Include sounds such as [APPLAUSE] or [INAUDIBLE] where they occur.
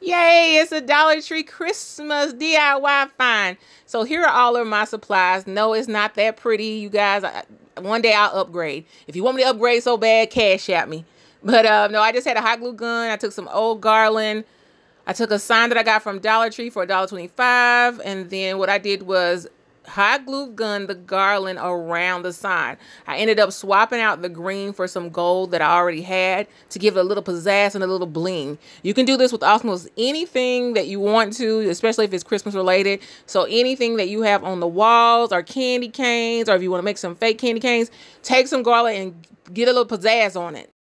Yay, it's a Dollar Tree Christmas DIY find. So here are all of my supplies. No, it's not that pretty, you guys. I, one day I'll upgrade. If you want me to upgrade so bad, cash at me. [LAUGHS] But uh, no, I just had a hot glue gun. I took some old garland. I took a sign that I got from Dollar Tree for $1.25. And then what I did was hot glue gun the garland around the sign. I ended up swapping out the green for some gold that I already had to give it a little pizzazz and a little bling. You can do this with almost anything that you want to, especially if it's Christmas related. So anything that you have on the walls or candy canes, or if you want to make some fake candy canes, take some garland and get a little pizzazz on it.